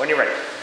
When you're ready.